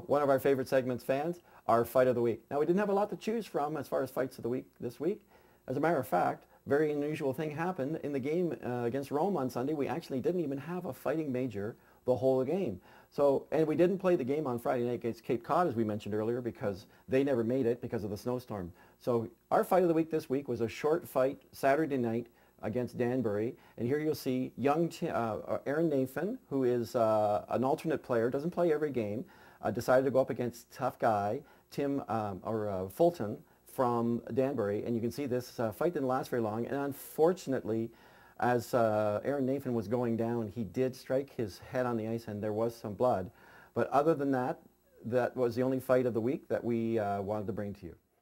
One of our favorite segments, fans, our fight of the week. Now, we didn't have a lot to choose from as far as fights of the week this week. As a matter of fact, very unusual thing happened in the game uh, against Rome on Sunday. We actually didn't even have a fighting major the whole game. So, and we didn't play the game on Friday night against Cape Cod, as we mentioned earlier, because they never made it because of the snowstorm. So our fight of the week this week was a short fight Saturday night against Danbury. And here you'll see young uh, Aaron Naphan, who is uh, an alternate player, doesn't play every game, uh, decided to go up against tough guy, Tim um, or uh, Fulton from Danbury. And you can see this uh, fight didn't last very long. And unfortunately, as uh, Aaron Naphan was going down, he did strike his head on the ice and there was some blood. But other than that, that was the only fight of the week that we wanted to bring to you.